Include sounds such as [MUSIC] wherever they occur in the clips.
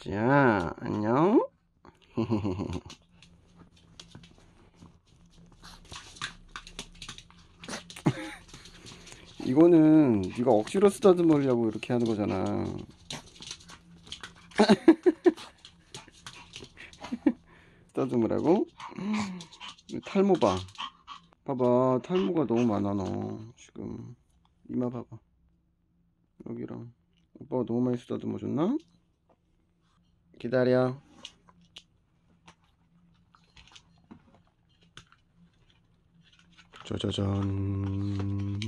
수지야 안녕. [LAUGHS] 이거는 네가 억지로 쓰다듬으려고 이렇게 하는 거잖아. [LAUGHS] 쓰다듬으라고? 탈모 봐. 봐봐 탈모가 너무 많아 너. 지금. 이마 봐봐. 여기랑. 오빠가 너무 많이 쓰다듬어 줬나? 기다려 짜자잔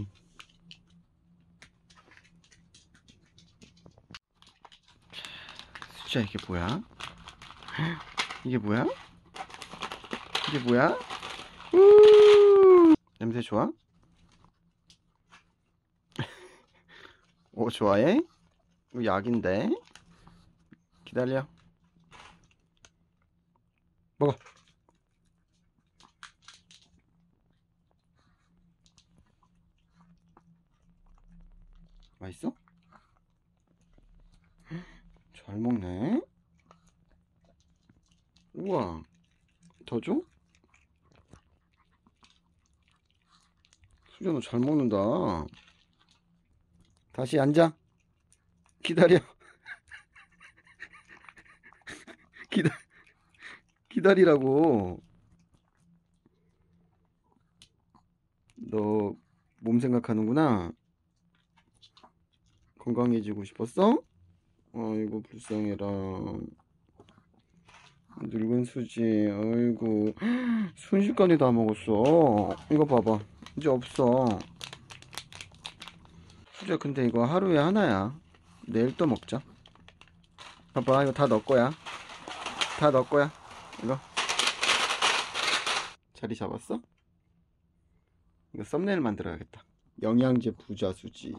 수지야 이게 뭐야? 이게 뭐야? 이게 뭐야? 우 냄새 좋아? 오 [LAUGHS] 좋아해? 이거 약인데 기다려 먹어. 맛있어? [GASPS] 잘 먹네. 우와 더 줘? 수저 너잘 먹는다. 다시 앉아. 기다려. [LAUGHS] 기다 기다리라고. 너 몸 생각하는구나. 건강해지고 싶었어? 아이고 불쌍해라. 늙은 수지 아이고. [GASPS] 순식간에 다 먹었어. 이거 봐봐. 이제 없어. 수지야 근데 이거 하루에 하나야. 내일 또 먹자. 봐봐 이거 다너 거야. 다너 거야 이거? 자리 잡았어? 이거 썸네일 만들어야겠다. 영양제 부자 수지